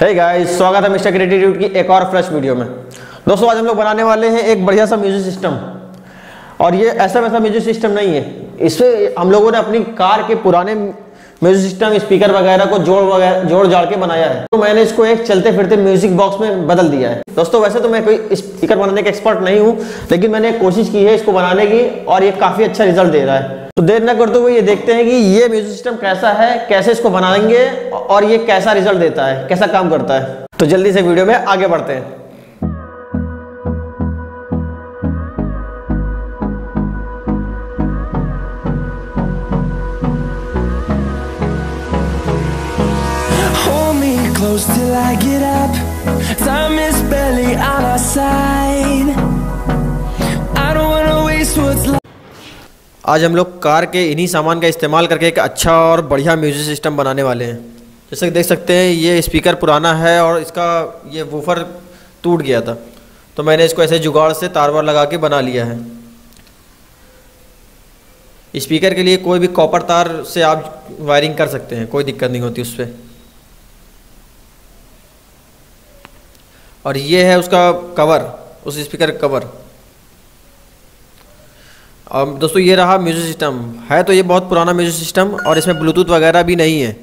Hey guys स्वागत है mister creative की एक और फ्रेश वीडियो में। दोस्तों, आज हम लोग बनाने वाले हैं एक बढ़िया सा म्यूज़िक सिस्टम और ये ऐसा वैसा म्यूज़िक सिस्टम नहीं है। इससे हम लोगों ने अपनी कार के पुराने म्यूज़िक सिस्टम, स्पीकर वगैरह को जोड़ वगैरह, जोड़ जाड़ के बनाया है। तो मैंने इसको एक चलते फिरते म्यूज़िक बॉक्स में बदल दिया है। दोस्तों, वैसे तो मैं कोई स्पीकर बनाने का एक्सपर्ट नहीं हूँ, लेकिन मैंने कोशिश की है इसको बनाने की और ये काफ़ी अच्छा रिज़ल्ट दे रहा है। तो देर न करते हुए ये देखते हैं कि ये म्यूज़िक सिस्टम कैसा है, कैसे इसको बनाएँगे और ये कैसा रिज़ल्ट देता है, कैसा काम करता है। तो जल्दी से वीडियो में आगे बढ़ते हैं। Close till I get up. Time is barely on our side. I don't wanna waste what's left. आज हम लोग कार के इन्हीं सामान का इस्तेमाल करके एक अच्छा और बढ़िया म्यूज़िक सिस्टम बनाने वाले हैं जैसे कि देख सकते हैं, ये स्पीकर पुराना है और इसका ये वूफर टूट गया था तो मैंने इसको ऐसे जुगाड़ से तार वार लगा के बना लिया है स्पीकर के लिए कोई भी कॉपर तार से आप वायरिंग कर सकते हैं, कोई दिक्कत नहीं होती उस पर और ये है उसका कवर उस स्पीकर का कवर और दोस्तों, ये रहा म्यूज़िक सिस्टम है तो ये बहुत पुराना म्यूज़िक सिस्टम और इसमें ब्लूटूथ वगैरह भी नहीं है।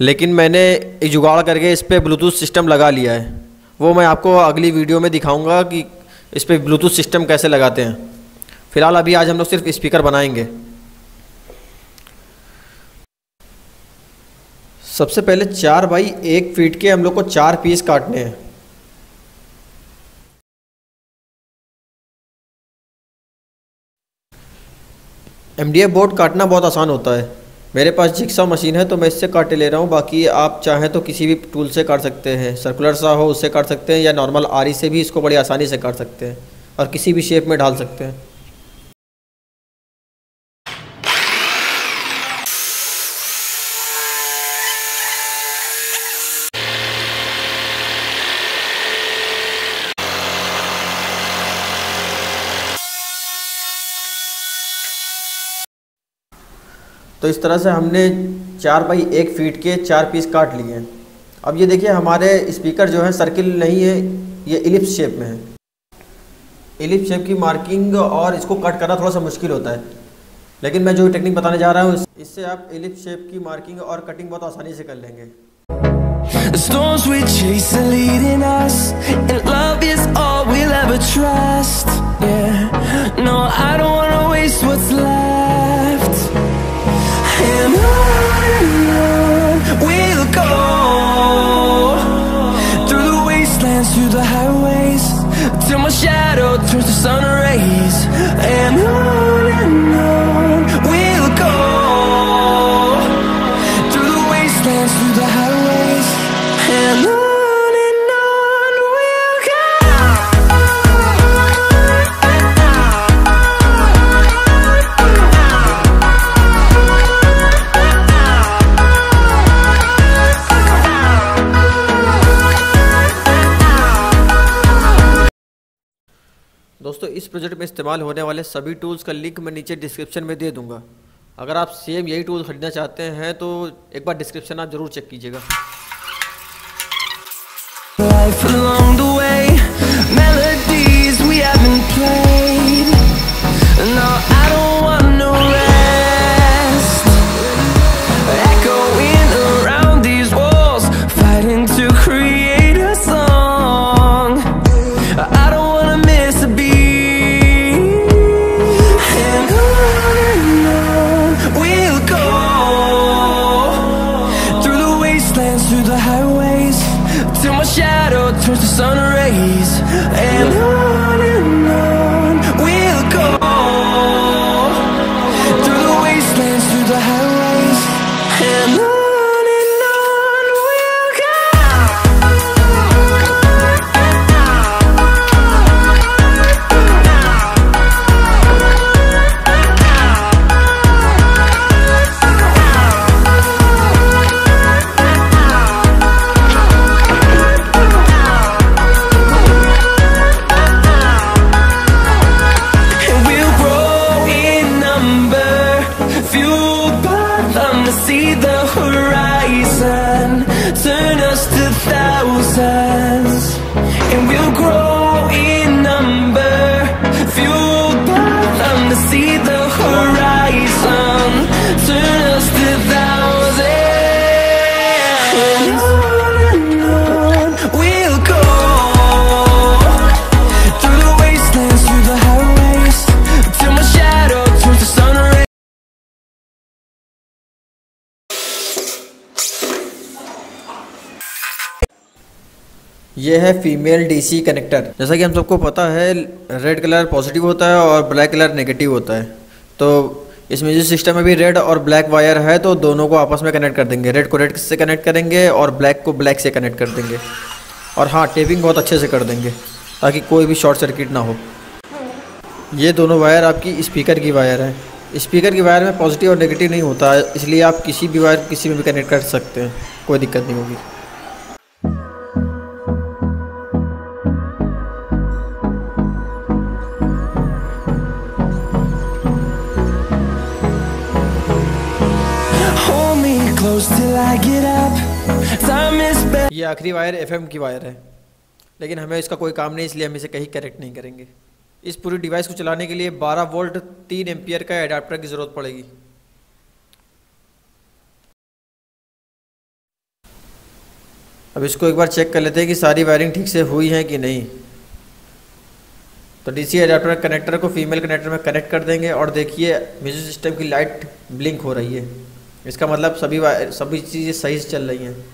लेकिन मैंने एक जुगाड़ करके इस पर ब्लूटूथ सिस्टम लगा लिया है। वो मैं आपको अगली वीडियो में दिखाऊँगा कि इस पर ब्लूटूथ सिस्टम कैसे लगाते हैं। फ़िलहाल अभी आज हम लोग सिर्फ़ स्पीकर बनाएँगे। सबसे पहले चार बाई एक फीट के हम लोग को चार पीस काटने हैं। एम डी बोर्ड काटना बहुत आसान होता है। मेरे पास जिक्सा मशीन है तो मैं इससे काटे ले रहा हूँ। बाकी आप चाहें तो किसी भी टूल से काट सकते हैं। सर्कुलर सा हो, उससे काट सकते हैं, या नॉर्मल आरी से भी इसको बड़ी आसानी से काट सकते हैं, और किसी भी शेप में ढाल सकते हैं। तो इस तरह से हमने चार बाई एक फीट के चार पीस काट लिए हैं। अब ये देखिए हमारे स्पीकर जो है सर्किल नहीं है ये इलिप्स शेप में है। इलिप्स शेप की मार्किंग और इसको कट करना थोड़ा सा मुश्किल होता है। लेकिन मैं जो टेक्निक बताने जा रहा हूँ इससे आप इलिप्स शेप की मार्किंग और कटिंग बहुत आसानी से कर लेंगे। The storms we chase are leading us, and love is all we'll ever trust. दोस्तों, इस प्रोजेक्ट में इस्तेमाल होने वाले सभी टूल्स का लिंक मैं नीचे डिस्क्रिप्शन में दे दूँगा। अगर आप सेम यही टूल खरीदना चाहते हैं तो एक बार डिस्क्रिप्शन आप ज़रूर चेक कीजिएगा। I the sun rays. And knows I ये है फीमेल डीसी कनेक्टर जैसा कि हम सबको पता है रेड कलर पॉजिटिव होता है और ब्लैक कलर नेगेटिव होता है। तो इस म्यूज़िक सिस्टम में भी रेड और ब्लैक वायर है तो दोनों को आपस में कनेक्ट कर देंगे। रेड को रेड से कनेक्ट करेंगे और ब्लैक को ब्लैक से कनेक्ट कर देंगे। और हाँ टेपिंग बहुत अच्छे से कर देंगे, ताकि कोई भी शॉर्ट सर्किट ना हो। ये दोनों वायर आपकी स्पीकर की वायर है। स्पीकर की वायर में पॉजिटिव और नेगेटिव नहीं होता, इसलिए आप किसी भी वायर किसी में भी कनेक्ट कर सकते हैं। कोई दिक्कत नहीं होगी। ये आखिरी वायर एफएम की वायर है। लेकिन हमें इसका कोई काम नहीं, इसलिए हम इसे कहीं कनेक्ट नहीं करेंगे। इस पूरी डिवाइस को चलाने के लिए 12 वोल्ट 3 एम्पियर का एडाप्टर की ज़रूरत पड़ेगी। अब इसको एक बार चेक कर लेते हैं कि सारी वायरिंग ठीक से हुई है कि नहीं। तो डीसी एडाप्टर कनेक्टर को फीमेल कनेक्टर में कनेक्ट कर देंगे और देखिए म्यूज़िक सिस्टम की लाइट ब्लिंक हो रही है। इसका मतलब सभी सभी चीज़ें सही से चल रही हैं।